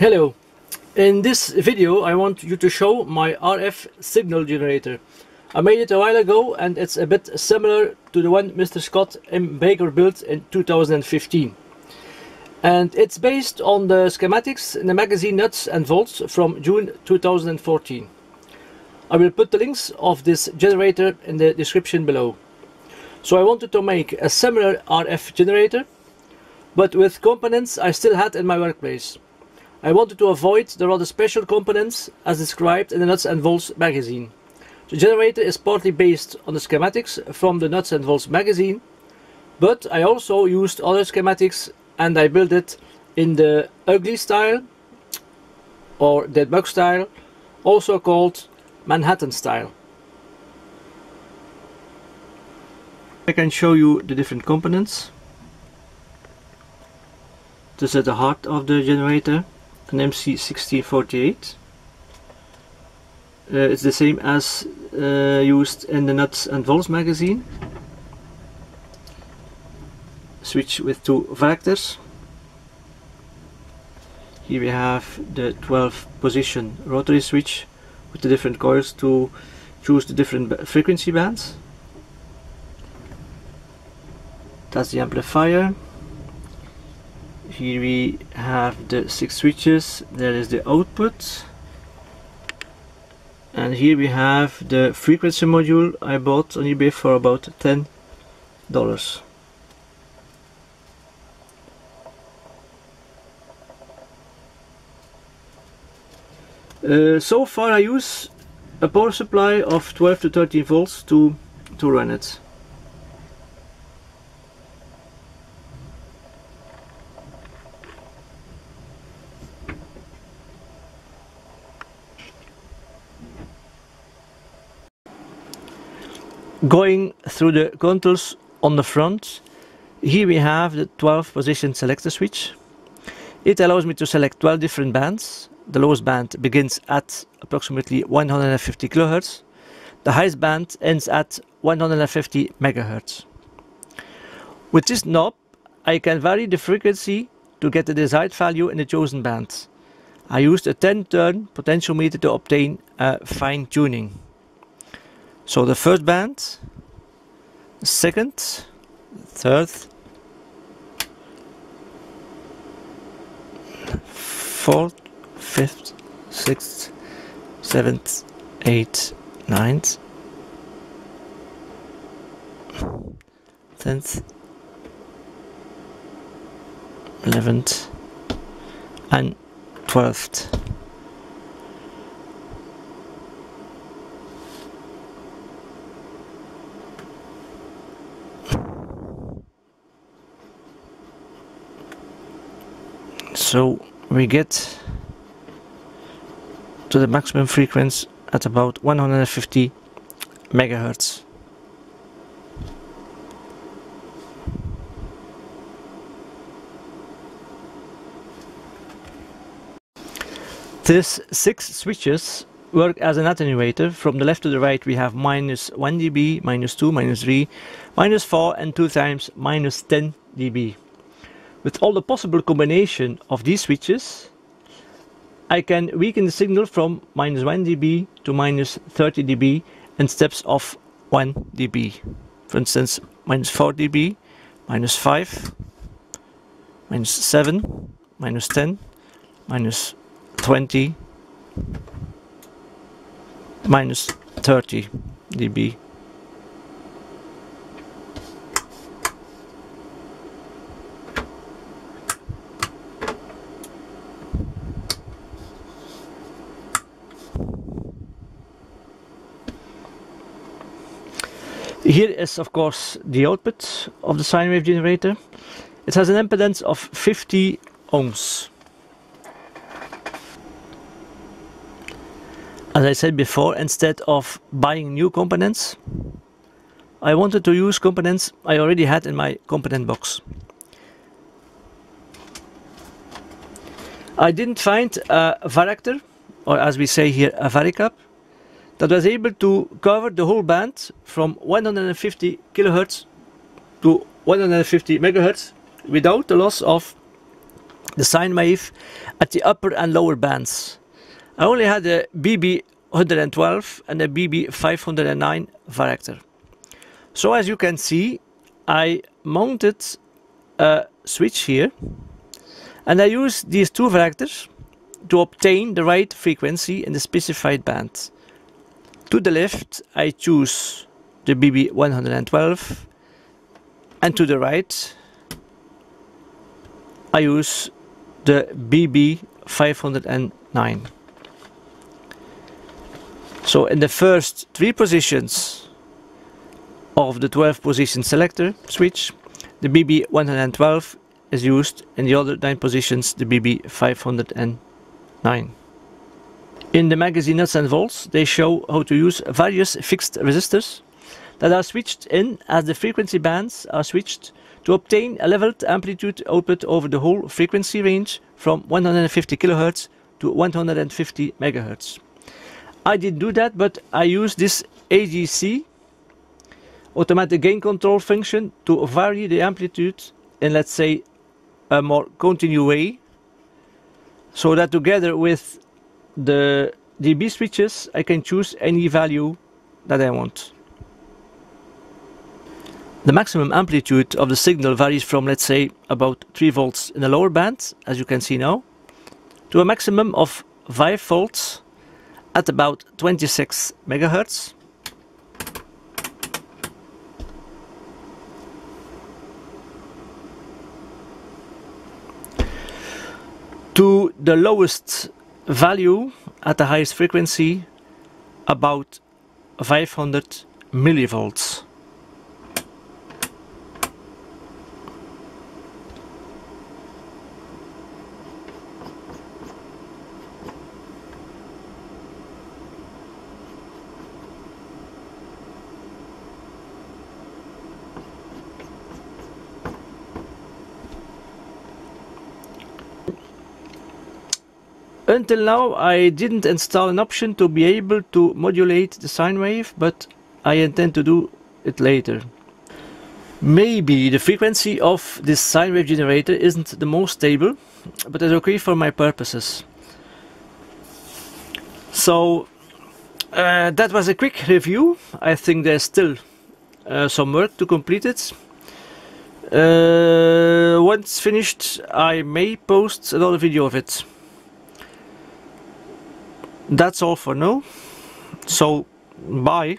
Hello. In this video I want you to show my RF signal generator. I made it a while ago and it's a bit similar to the one Mr. Scott M. Baker built in 2015. And it's based on the schematics in the magazine Nuts and Volts from June 2014. I will put the links of this generator in the description below. So I wanted to make a similar RF generator but with components I still had in my workplace. I wanted to avoid the rather special components as described in the Nuts and Volts magazine. The generator is partly based on the schematics from the Nuts and Volts magazine, but I also used other schematics and I built it in the ugly style or dead bug style, also called Manhattan style. I can show you the different components. This is the heart of the generator an MC1648. Uh, it's the same as uh, used in the Nuts and Volts magazine. Switch with two varactors. Here we have the 12 position rotary switch with the different coils to choose the different frequency bands. That's the amplifier here we have the six switches there is the output. And here we have the frequency module I bought on eBay for about ten dollars. Uh, so far I use a power supply of 12 to 13 volts to to run it Going through the controls on the front, here we have the 12 position selector switch. It allows me to select 12 different bands. The lowest band begins at approximately 150 kHz. The highest band ends at 150 MHz. With this knob, I can vary the frequency to get the desired value in the chosen band. I used a 10 turn potentiometer to obtain a fine tuning. So the first band, second, third, fourth, fifth, sixth, seventh, eighth, ninth, tenth, eleventh, and twelfth. So we get to the maximum frequency at about 150 megahertz These six switches work as an attenuator. From the left to the right we have minus 1 dB, minus 2, minus 3, minus 4 and 2 times minus 10 dB. With all the possible combination of these switches, I can weaken the signal from minus 1 dB to minus 30 dB in steps of 1 dB. For instance, minus 4 dB, minus 5, minus 7, minus 10, minus 20, minus 30 dB. Here is of course the output of the sine wave generator. It has an impedance of 50 ohms. As I said before, instead of buying new components, I wanted to use components I already had in my component box. I didn't find a varactor, or as we say here, a varicap, that was able to cover the whole band from 150 kilohertz to 150 megahertz without the loss of the sine wave at the upper and lower bands. I only had a BB 112 and a BB 509 varactor. So as you can see, I mounted a switch here and I use these two varactors to obtain the right frequency in the specified band. To the left I choose the BB 112 and to the right I use the BB 509. So in the first three positions of the 12 position selector switch, the BB112 is used. In the other 9 positions, the BB509. In the magazine Nuts and Volts, they show how to use various fixed resistors that are switched in as the frequency bands are switched to obtain a leveled amplitude output over the whole frequency range from 150 kHz to 150 MHz. I didn't do that, but I use this AGC automatic gain control function to vary the amplitude in let's say a more continuous way so that together with the dB switches I can choose any value that I want. The maximum amplitude of the signal varies from let's say about 3 volts in the lower band as you can see now to a maximum of 5 volts at about 26 megahertz to the lowest value at the highest frequency about 500 millivolts. Until now I didn't install an option to be able to modulate the sine wave, but I intend to do it later. Maybe the frequency of this sine wave generator isn't the most stable, but it's okay for my purposes. So uh, that was a quick review. I think there's still uh, some work to complete it. Uh, once finished I may post another video of it that's all for now. So bye